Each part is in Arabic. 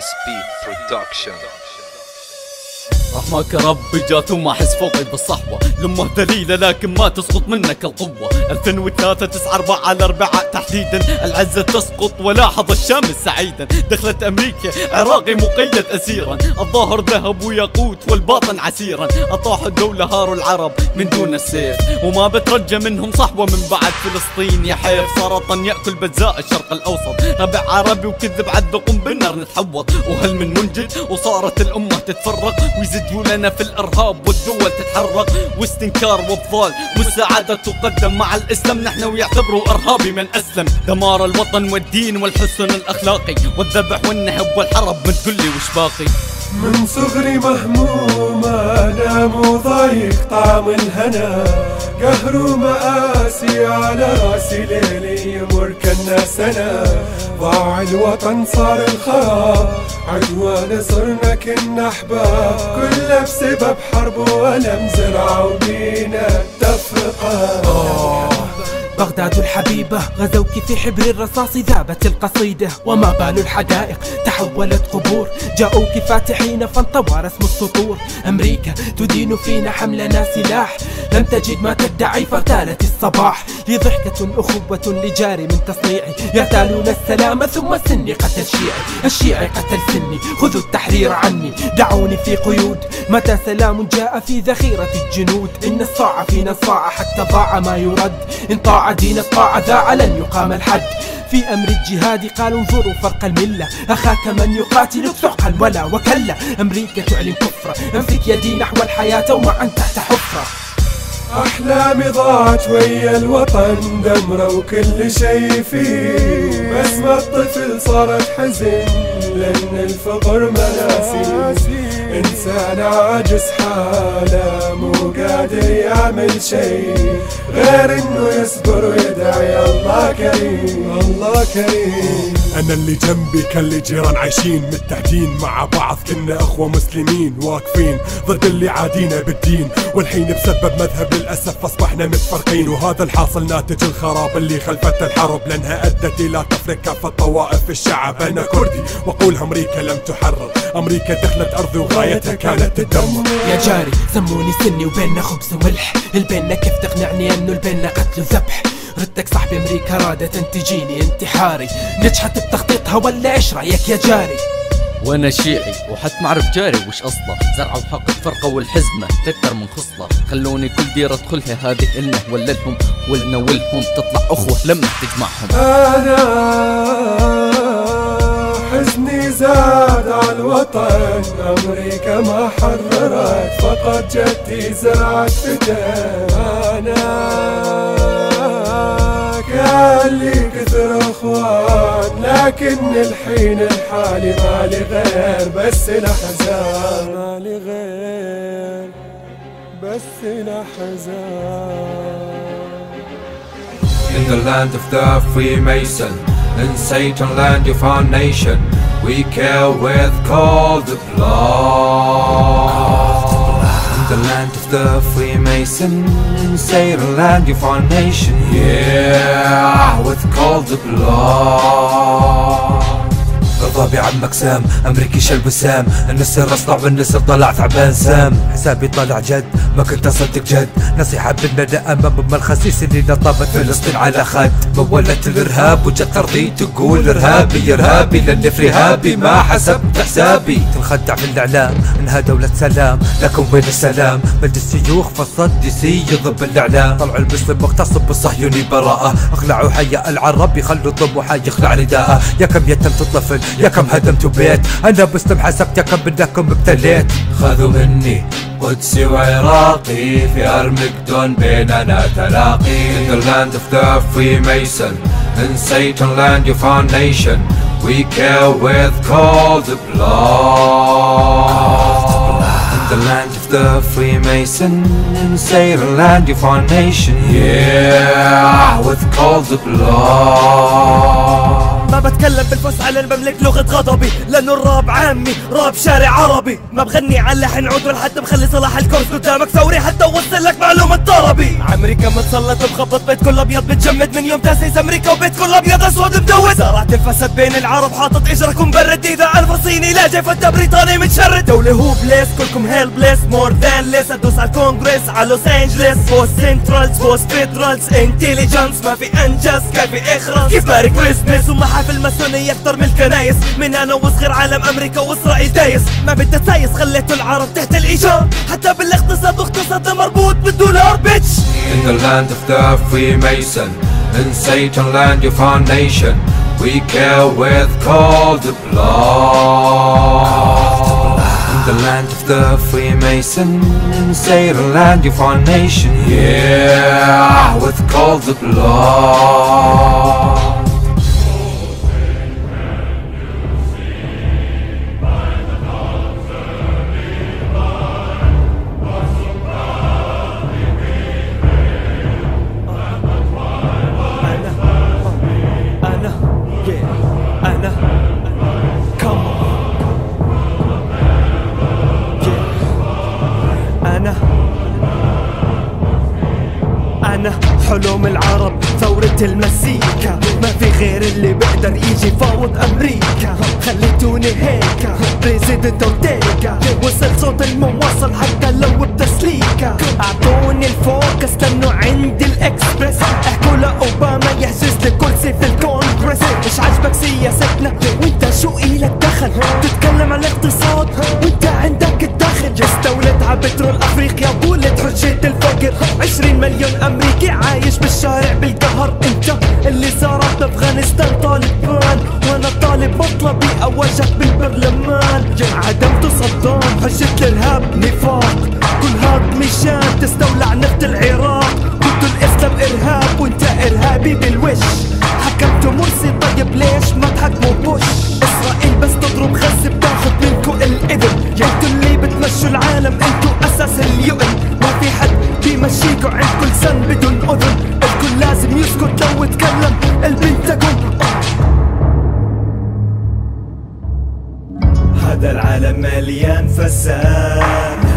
Speed Production. رحمك ربي جات وما أحس فوقي بالصحوة. لمه دليلة لكن ما تسقط منك القوة. 2003 9 4 على 4 تحديدا. العزة تسقط ولاحظ الشام سعيدا. دخلت أمريكا عراقي مقيد اسيرا. الظاهر ذهب وياقوت والباطن عسيرا. أطاح الدولة هاروا العرب من دون السيف. وما بترجى منهم صحوة من بعد فلسطين. يا حيف سرطان يأكل بجزاء الشرق الأوسط. ربع عربي وكذب عدقهم بالنار نتحوط. وهل من منجد؟ وصارت الأمة تتفرق. ويزيد لنا في الإرهاب والدول تتحرك واستنكار وابطال مساعدة تقدم مع الإسلام. نحن ويعتبروا إرهابي من أسلم. دمار الوطن والدين والحسن الأخلاقي. والذبح والنهب والحرب ما تقولي وش باقي. من صغري مهموم أنا مو ضايق طعم الهنا. قهر ومآسي على راسي ليلي يمر كنا سنة ضاع الوطن صار الخراب. عدوان صرنا كنا أحباب. كله بسبب حرب والم زرعوا بينا التفرقة. بغداد الحبيبة غزوك في حبر الرصاص ذابت القصيدة. وما بال الحدائق تحولت قبور. جاءوك فاتحين فانطوى رسم السطور. أمريكا تدين فينا حملنا سلاح. لم تجد ما تدعي فارتالت الصباح. لي ضحكة أخوة لجاري من تصنيعي يغتالون السلام ثم سني قتل شيعي. الشيعي قتل سني خذوا التحرير عني. دعوني في قيود. متى سلام جاء في ذخيرة الجنود؟ إن الصاع فينا صاع حتى ضاع ما يرد. إن طاع دين الطاعة ذا لن يقام الحد. في أمر الجهاد قالوا انظروا فرق الملة. أخاك من يقاتلك تعقل ولا وكلا. أمريكا تعلن كفرة. امسك يدي نحو الحياة ومعا تحت حفرة. أحلامي ضاعت ويا الوطن دمرة وكل شي فيه. بس ما الطفل صارت حزن لأن الفقر مناسي. إنسان عاجز حاله مو قادر يعمل شي غير إنه يصبر ويدعي الله كريم. الله كريم. أنا اللي جنبي كان لي جيران عايشين متحدين مع بعض كنا إخوة مسلمين واقفين ضد اللي عادينا بالدين. والحين بسبب مذهب للأسف أصبحنا متفرقين. وهذا الحاصل ناتج الخراب اللي خلفت الحرب لأنها أدت إلى تفريق كافة طوائف الشعب. أنا كردي وأقول أمريكا لم تحرر. أمريكا دخلت ارضي وغايتها كانت تدمر يا جاري سموني سني وبيننا خبز وملح. البيننا كيف تقنعني إنه البيننا قتل وذبح؟ ردك صاحبي أمريكا رادت ان تجيني انتحاري نجحت بتخطيطها ولا إيش رأيك يا جاري؟ وأنا شيعي وحتى معرف جاري وش أصله. زرعوا حق الفرقة والحزمة تكتر من خصلة. خلوني كل ديرة أدخلها هذه إلنا وللهم ولنا ولهم. تطلع أخوة لما تجمعهم. أنا حزني زاد على الوطن أمريكا ما حررت فقط جدي زرعت فتن أنا كان لي كثر أخوان لكن الحين الحالي مالي غير بس الأحزان. مالي غير بس الأحزان. In the land of the Freemason, in Satan land you found nation. We kill with cold blood. In the land of the Freemason, in Satan land you found nation. Yeah, with cold blood. رضا بعمك سام أمريكي شل وسام. النسر اصلع والنسر طلع تعبان سام. حسابي طلع جد ما كنت أصدق جد. نصيحة بالندى أمام أم الخسيس اللي نطبت فلسطين على خد. مولت الإرهاب وجت أرضي تقول إرهابي إرهابي لاني في رهابي ما حسبت حسابي. تنخدع في الإعلام إنها دولة سلام. لكن وين السلام؟ مد السيوخ فالصد سي يضب الإعلام. طلعوا المسلم مغتصب بالصهيوني براءة. اخلعوا حي العرب يخلوا حي يخلع رداءه يا كم يتمت طفل يا كم هدمتوا بيت أنا مسلم حسبت يا كم منكم ابتليت خذوا مني قدسي وعراقي في أرمجدون بيننا تلاقي In the land of the Freemason In Satan land you found nation We kill with cold blood In the land of the Freemason In Satan land you found nation Yeah with cold blood ما بتكلم بحب الفوز على بملك لغة غضبي لأنه الراب عامي راب شارع عربي. ما بغني على لحن ولا حتى مخلي صلاح الكورس قدامك. ثوري حتى اوصل لك معلومة طربي. أمريكا متسلط مخبط بيت كل أبيض بتجمد من يوم تأسيس أمريكا وبيت كل أبيض أسود مدود. زرعت الفساد بين العرب حاطط اجرك مبرد إذا ألف صيني لاجئ فانت بريطاني متشرد. دولة هو بليس كلكم هيل بليس مور ذان ليس أدوس على الكونغرس على لوس أنجلس. فوس سنترالز فوس فيدرالز انتليجنس ما في انجز كيف اخرس كيف بارك كريسمس ومحافل ماسونية أكتر من الكنايس من أنا وصغير عالم أمريكا واسرائيل دايس ما بدها تسايس خليتوا العرب تحت الايجار حتى بالاقتصاد واقتصادنا مربوط بالدولار بيتش In the land of the Freemason In Satan land you found nation We kill with cold blood In the land of the Freemason In Satan land you found nation Yeah, with cold blood حلم العرب ثورة المزيكا. ما في غير اللي بقدر يجي يفاوض أمريكا. خليتوني هيك. بريزيدنت اورتيكا وصل صوت المواصل حتى لو بتسليكا. أعطوني الفوكس لأنه عندي الاكسبرس أحكوا لأوباما يحجز لي كرسي في الكونغرس. مش عاجبك سياستنا؟ وأنت شو إلك دخل؟ تتكلم عن الاقتصاد؟ وأنت عندك الدخل. استولت على بترول أفريقيا بولت حجة الفقر. 20 مليون أمريكي. حجة الارهاب نفاق. كل هاد مشان تستولى على نفط العراق. قلت الإسلام إرهاب وانت إرهابي بالوش. حكمتوا مرسي طيب ليش ما تحكموا بوش؟ إسرائيل بس تضرب خس بتاخد منكو الاذن أنتوا اللي بتمشوا العالم أنتوا أساس اليؤن. ما في حد بيمشيكوا عند كل سن بدون أذن. الكل لازم يسكت لو اتكلم البنتاجون هذا العالم مليان فساد.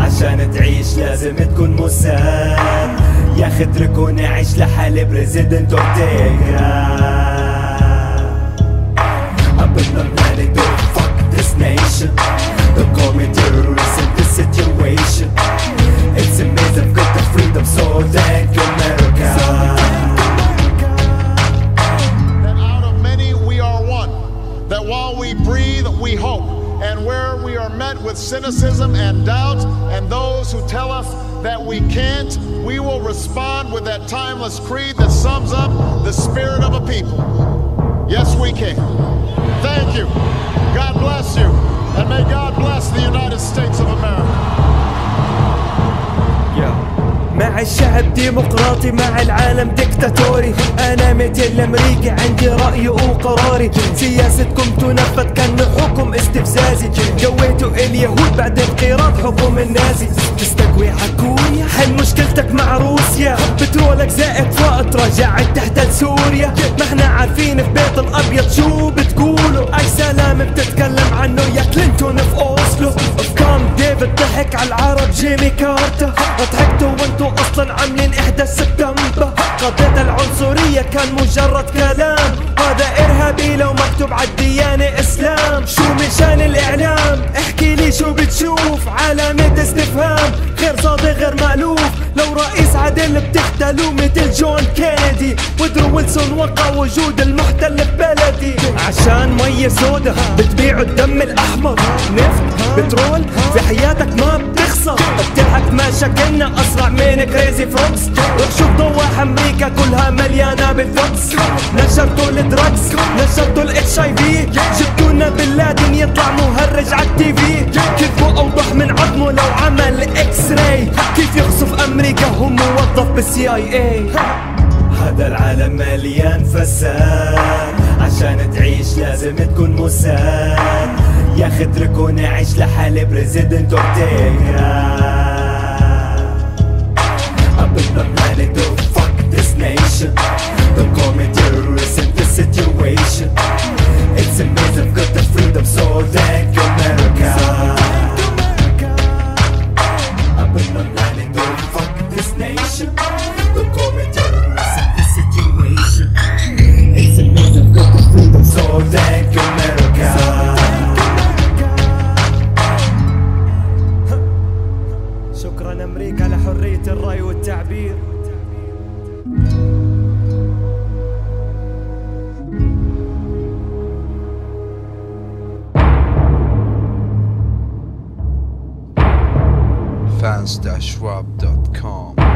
عشان تعيش لازم تكون موساد يا أخي اتركوني أعيش لحالي president اورتيغا that we can't, we will respond with that timeless creed that sums up the spirit of a people. Yes, we can. Thank you. God bless you. And may God bless the United States of America. مع الشعب ديمقراطي مع العالم ديكتاتوري. أنا مثل أمريكي عندي رأي وقراري. سياستكم تنفذ كان حكم استفزازي. جويتوا اليهود بعد انقراض حكم النازي. تستقوي عكوريا حل مشكلتك مع روسيا؟ بترولك زائد فائض رجعت تحت لسوريا ما إحنا عارفين في بيت الأبيض شو بتقولوا. أي سلام بتتكلم عنه يا كلينتون. ضحك على العرب جيمي كارتر ضحكتوا وانتوا أصلا عاملين 11 سبتمبر قضية العنصرية كان مجرد كلام. هذا إرهابي لو مكتوب على الديانة إسلام. شو مشان الإعلام؟ احكي لي شو بتشوف؟ علامة استفهام غير صادق غير مألوف. عادل بتختلوا مثل جون كينيدي. ودرو ويلسون وقع وجود المحتل ببلدي. عشان مية سودا بتبيعوا الدم الأحمر. نفط بترول في حياتك ما بتخسر. بتضحك ما شكلنا أسرع من كريزي فروكس روح شوف ضواح أمريكا كلها مليانة بالفوكس. نشرتوا الدراكس نشرتوا الاتش اي في جبتونا بلادن يطلع مهرج على التي في. جسمه لو عمل X-ray كيف يقصف أمريكا؟ هو موظف بال CIA هذا العالم مليان فساد. عشان تعيش لازم تكون موساد يا خدرك عيش لحالي president أورتيغا. It's amazing got the freedom so thank you America. fans-schwab.com.